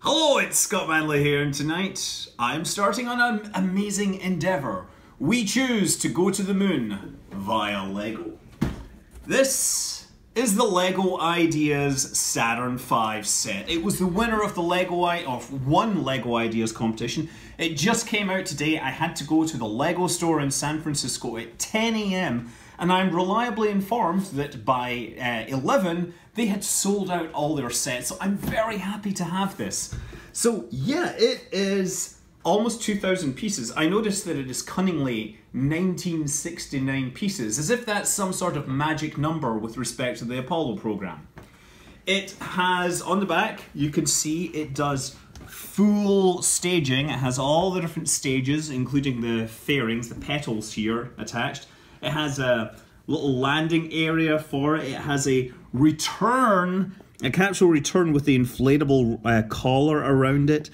Hello, it's Scott Manley here, and tonight I'm starting on an amazing endeavour. We choose to go to the moon via Lego. This is the Lego Ideas Saturn V set. It was the winner of the Lego I of one Lego Ideas competition. It just came out today. I had to go to the Lego store in San Francisco at 10 a.m. and I'm reliably informed that by uh, 11 they had sold out all their sets. So I'm very happy to have this. So yeah, it is almost 2,000 pieces. I noticed that it is cunningly 1969 pieces, as if that's some sort of magic number with respect to the Apollo program. It has, on the back, you can see it does full staging. It has all the different stages, including the fairings, the petals here attached. It has a little landing area for it. It has a return, a capsule return with the inflatable uh, collar around it.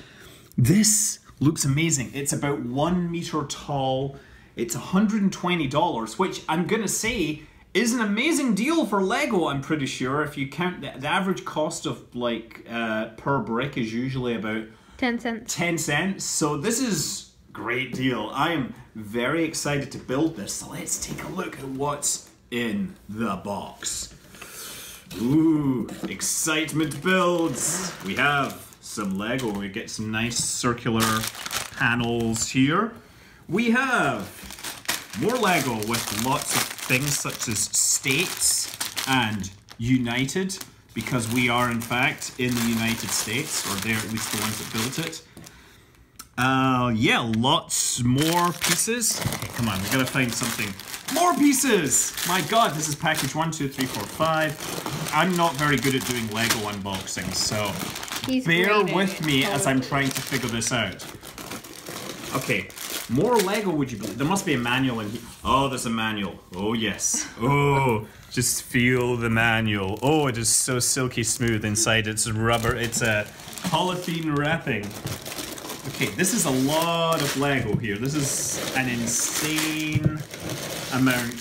This looks amazing. It's about one meter tall. It's $120, which I'm gonna say is an amazing deal for Lego, I'm pretty sure. If you count the, the average cost of like uh, per brick is usually about 10 cents. 10 cents. So this is great deal. I am very excited to build this. So let's take a look at what's in the box. Ooh, excitement builds. We have some Lego. We get some nice circular panels here. We have more Lego with lots of things such as states and united because we are in fact in the United States or they're at least the ones that built it. Uh, yeah, lots more pieces. Okay, come on, we gotta find something. More pieces! My god, this is package one, two, three, four, five. I'm not very good at doing Lego unboxings, so He's bear with it, me as I'm trying to figure this out. Okay, more Lego would you believe? There must be a manual in here. Oh, there's a manual. Oh, yes. Oh, just feel the manual. Oh, it is so silky smooth inside. It's rubber, it's a polythene wrapping. Okay, this is a lot of Lego here. This is an insane amount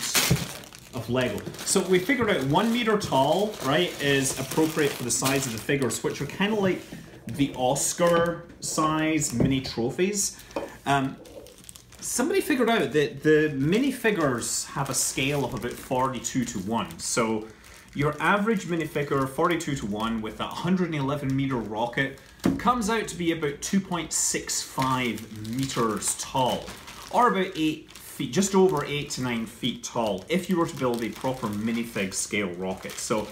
of Lego. So we figured out one meter tall, right, is appropriate for the size of the figures, which are kind of like the Oscar size mini trophies. Um, somebody figured out that the minifigures have a scale of about 42 to 1. So your average minifigure, 42 to 1, with a 111 meter rocket, comes out to be about 2.65 meters tall, or about 8 feet, just over 8 to 9 feet tall, if you were to build a proper minifig scale rocket. So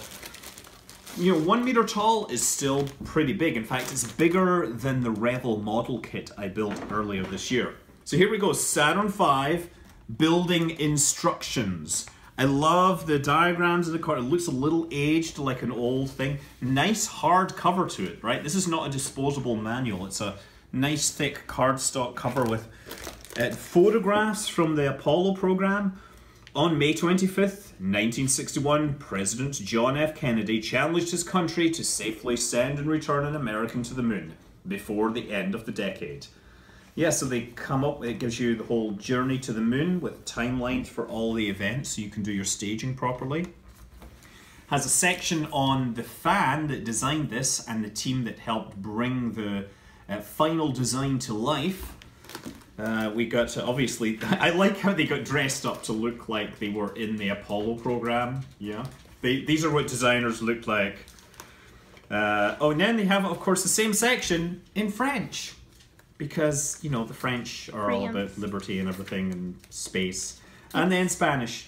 you know, one meter tall is still pretty big. In fact, it's bigger than the Revell model kit I built earlier this year. So here we go, Saturn V building instructions. I love the diagrams of the card. It looks a little aged, like an old thing. Nice hard cover to it, right? This is not a disposable manual. It's a nice thick cardstock cover with uh, photographs from the Apollo program. On May 25th, 1961, President John F. Kennedy challenged his country to safely send and return an American to the moon before the end of the decade. Yeah, so they come up, it gives you the whole journey to the moon with timelines for all the events so you can do your staging properly. Has a section on the fan that designed this and the team that helped bring the uh, final design to life. Uh, we got to, obviously, I like how they got dressed up to look like they were in the Apollo program. Yeah. They, these are what designers looked like. Uh, oh, and then they have, of course, the same section in French. Because, you know, the French are all about liberty and everything and space. And then Spanish.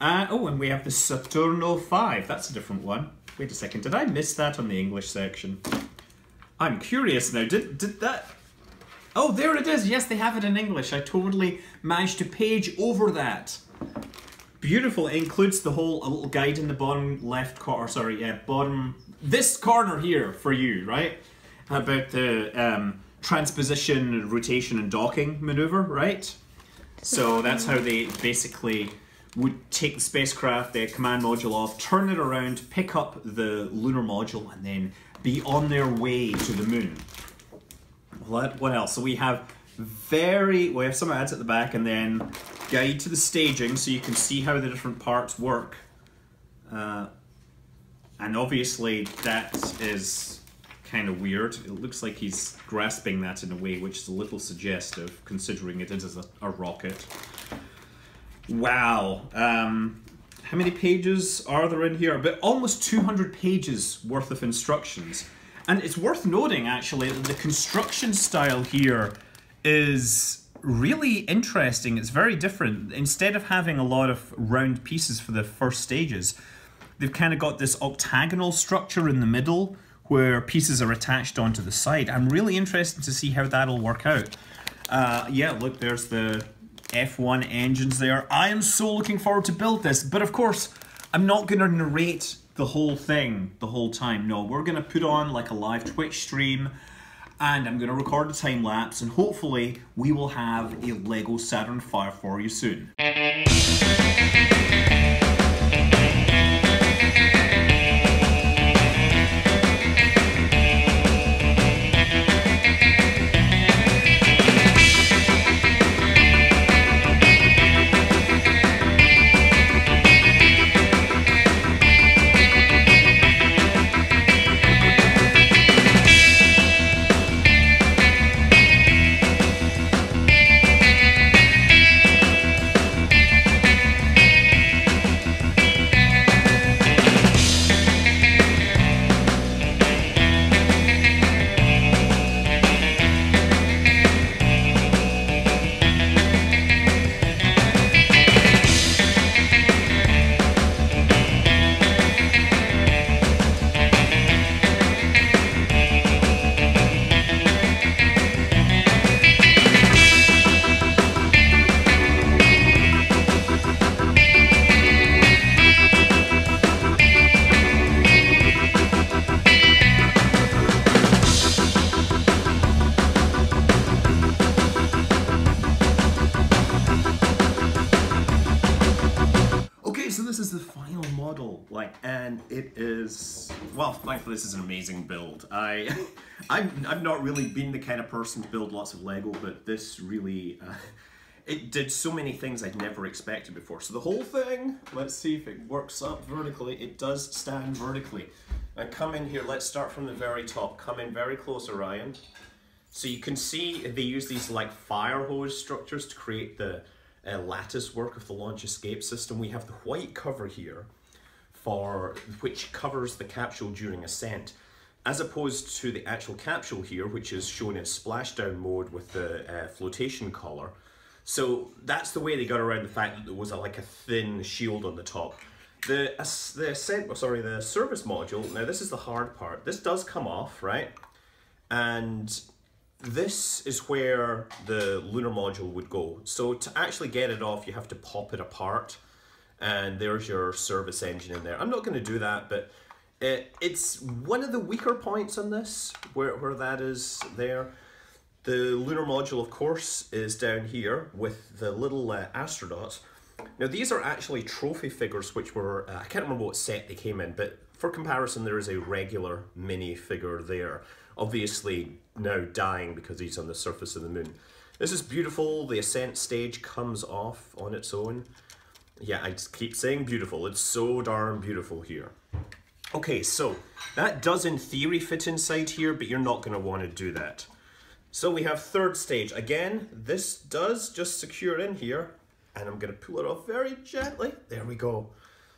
Uh, oh, and we have the Saturno 5. That's a different one. Wait a second, did I miss that on the English section? I'm curious now. Did, did that. Oh, there it is. Yes, they have it in English. I totally managed to page over that. Beautiful. It includes the whole a little guide in the bottom left corner. Sorry, yeah, bottom this corner here for you, right? About the um, transposition, rotation, and docking maneuver, right? So that's how they basically would take the spacecraft, the command module off, turn it around, pick up the lunar module, and then be on their way to the moon. What, else? So we have very, we have some ads at the back and then guide to the staging so you can see how the different parts work. Uh, and obviously that is kind of weird. It looks like he's grasping that in a way which is a little suggestive, considering it is a, a rocket. Wow. Um, how many pages are there in here? But almost 200 pages worth of instructions. And it's worth noting, actually, that the construction style here is really interesting. It's very different. Instead of having a lot of round pieces for the first stages, they've kind of got this octagonal structure in the middle where pieces are attached onto the side. I'm really interested to see how that'll work out. Uh, yeah, look, there's the F1 engines there. I am so looking forward to build this, but of course, I'm not going to narrate the whole thing the whole time. No, we're going to put on like a live Twitch stream and I'm going to record a time lapse and hopefully we will have a LEGO Saturn V for you soon. Well, thankfully this is an amazing build. I, I've, I've not really been the kind of person to build lots of Lego, but this really, uh, it did so many things I'd never expected before. So the whole thing, let's see if it works up vertically. It does stand vertically. I come in here, let's start from the very top. Come in very close, Orion. So you can see they use these like fire hose structures to create the uh, lattice work of the launch escape system. We have the white cover here for which covers the capsule during ascent, as opposed to the actual capsule here, which is shown in splashdown mode with the uh, flotation collar. So that's the way they got around the fact that there was a, like a thin shield on the top. The, the ascent, oh, sorry, the service module, now this is the hard part. This does come off, right? And this is where the lunar module would go. So to actually get it off, you have to pop it apart and there's your service engine in there. I'm not going to do that, but it, it's one of the weaker points on this, where, where that is there. The lunar module, of course, is down here with the little uh, astronauts. Now, these are actually trophy figures, which were, uh, I can't remember what set they came in, but for comparison, there is a regular mini figure there. Obviously, now dying because he's on the surface of the moon. This is beautiful. The ascent stage comes off on its own. Yeah, I just keep saying beautiful. It's so darn beautiful here. Okay, so that does in theory fit inside here, but you're not going to want to do that. So we have third stage. Again, this does just secure in here, and I'm going to pull it off very gently. There we go.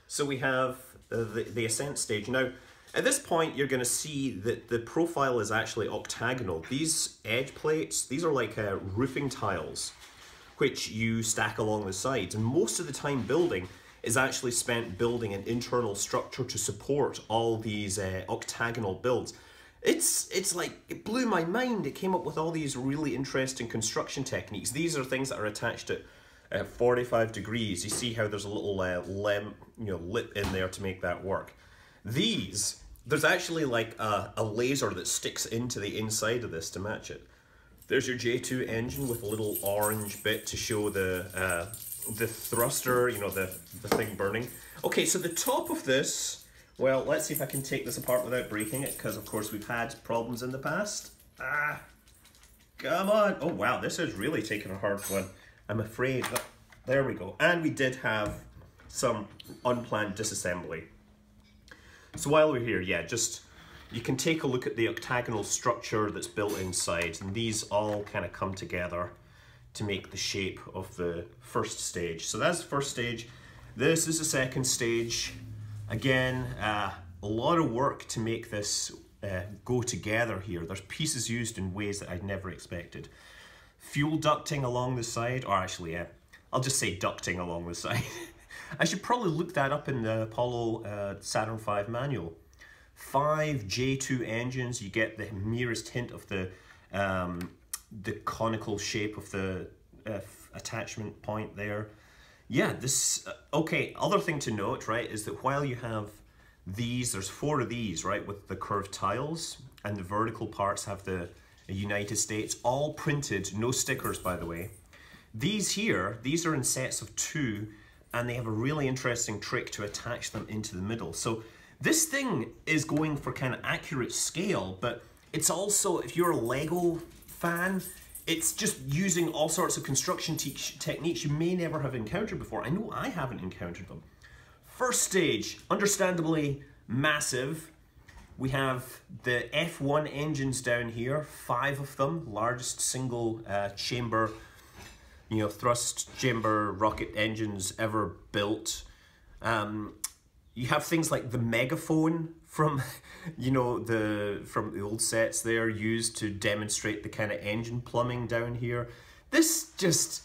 So we have uh, the, the ascent stage. Now, at this point, you're going to see that the profile is actually octagonal. These edge plates, these are like uh, roofing tiles which you stack along the sides. And most of the time building is actually spent building an internal structure to support all these uh, octagonal builds. It's it's like it blew my mind. It came up with all these really interesting construction techniques. These are things that are attached at uh, 45 degrees. You see how there's a little uh, lem, you know, lip in there to make that work. These, there's actually like a, a laser that sticks into the inside of this to match it. There's your J2 engine with a little orange bit to show the uh, the thruster, you know, the, the thing burning. Okay, so the top of this, well, let's see if I can take this apart without breaking it, because of course we've had problems in the past. Ah, come on. Oh wow, this is really taking a hard one. I'm afraid. That, there we go. And we did have some unplanned disassembly. So while we're here, yeah, just you can take a look at the octagonal structure that's built inside, and these all kind of come together to make the shape of the first stage. So that's the first stage. This is the second stage. Again, uh, a lot of work to make this uh, go together here. There's pieces used in ways that I'd never expected. Fuel ducting along the side, or actually, yeah, I'll just say ducting along the side. I should probably look that up in the Apollo uh, Saturn V manual. Five J2 engines, you get the merest hint of the um, the conical shape of the uh, attachment point there. Yeah, this, uh, okay, other thing to note, right, is that while you have these, there's four of these, right, with the curved tiles, and the vertical parts have the United States, all printed, no stickers, by the way. These here, these are in sets of two, and they have a really interesting trick to attach them into the middle. So this thing is going for kind of accurate scale, but it's also, if you're a Lego fan, it's just using all sorts of construction te techniques you may never have encountered before. I know I haven't encountered them. First stage, understandably massive. We have the F1 engines down here, five of them, largest single uh, chamber, you know, thrust chamber rocket engines ever built. Um, you have things like the megaphone from you know the from the old sets there used to demonstrate the kind of engine plumbing down here. This just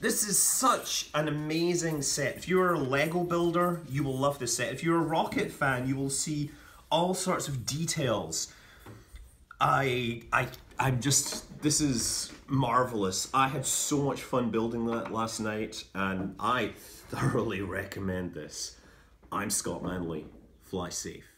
this is such an amazing set. If you're a lego builder you will love this set. If you're a rocket fan you will see all sorts of details. I i i'm just this is marvelous. I had so much fun building that last night and i thoroughly recommend this I'm Scott Manley. Fly safe.